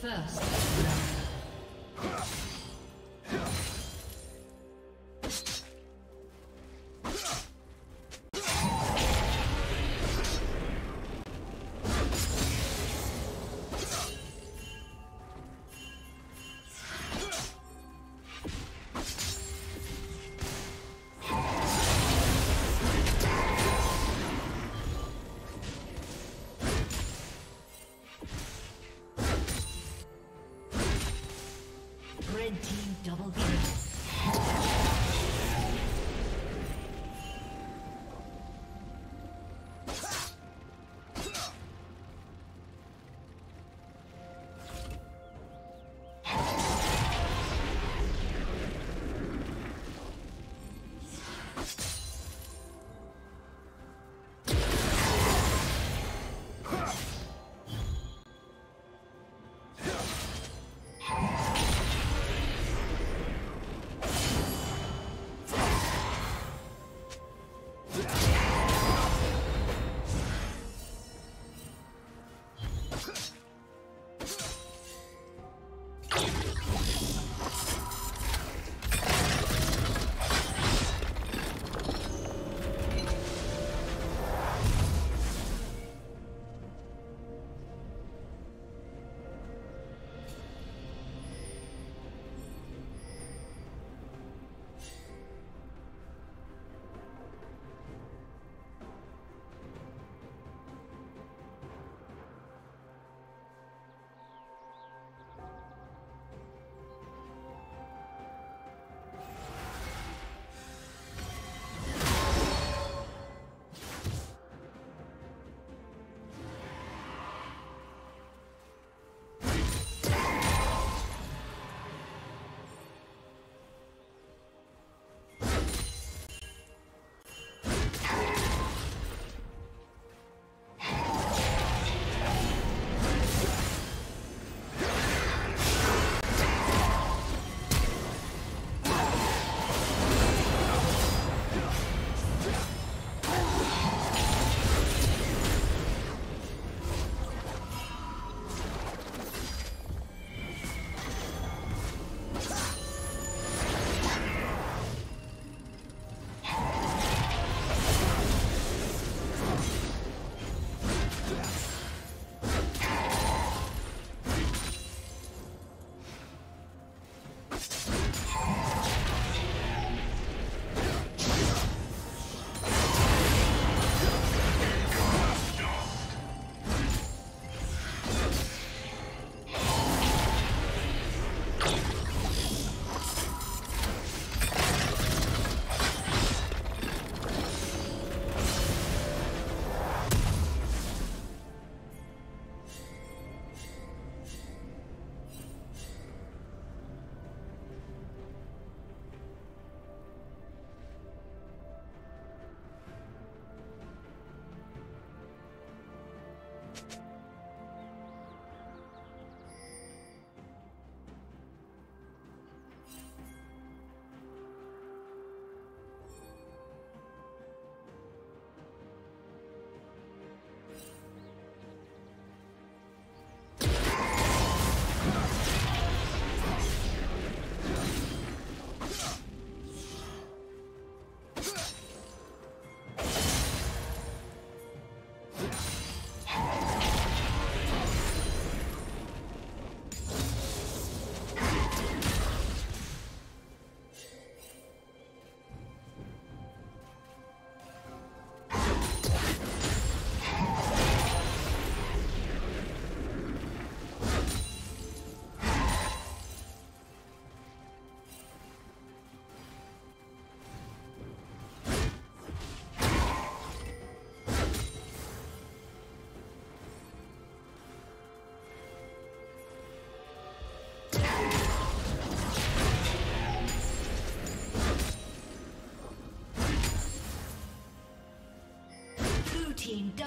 First.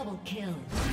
Double kill.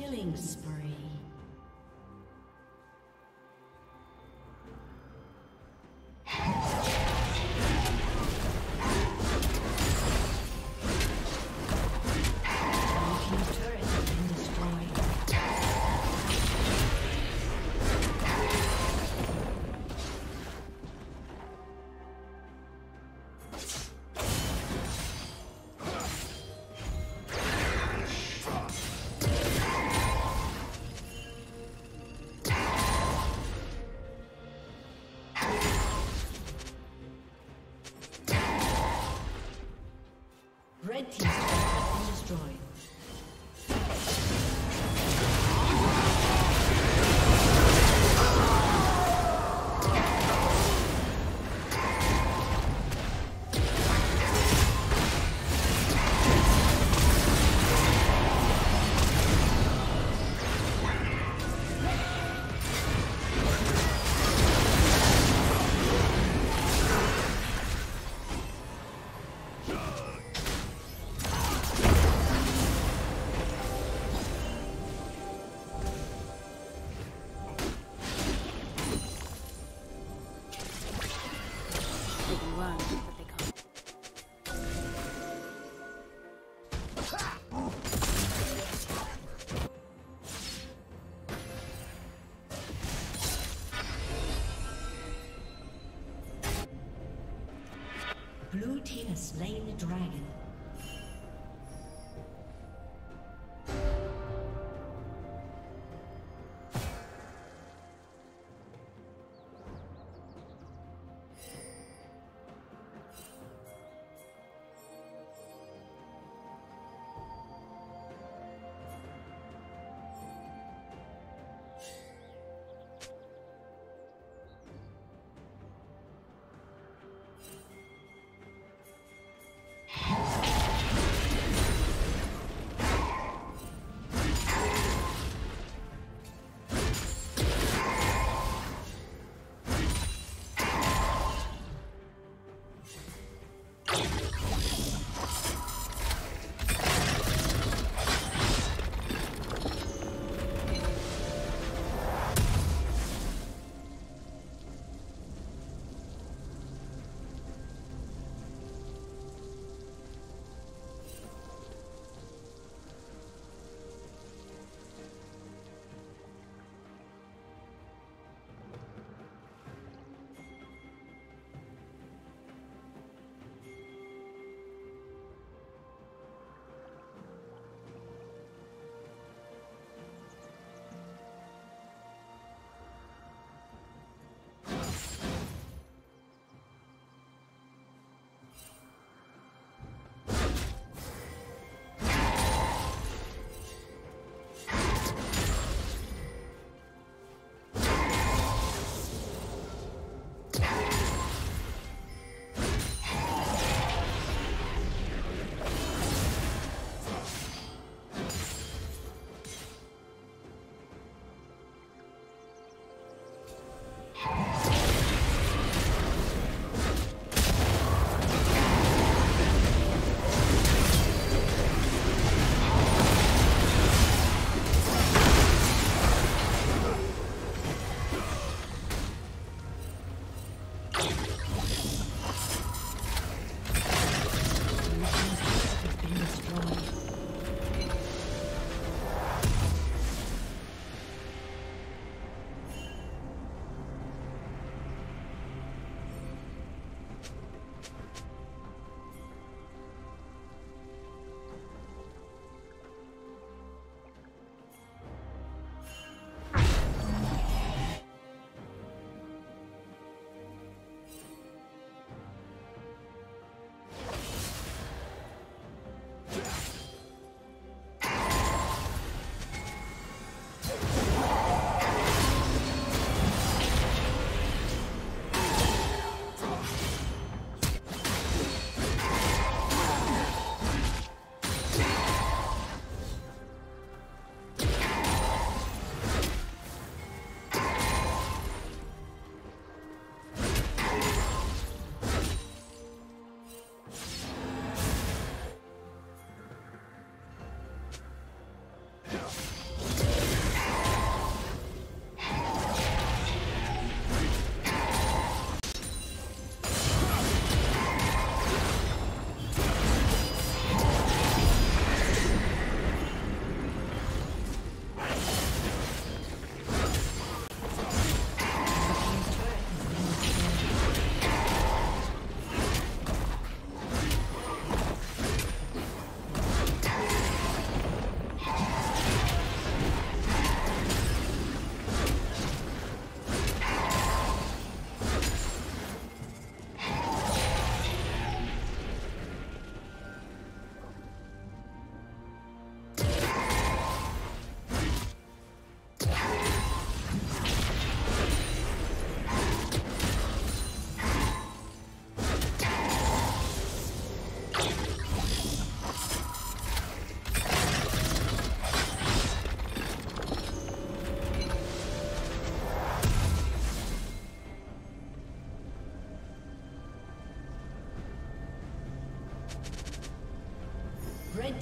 Killing spree. Slain the dragon.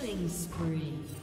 Killing spree.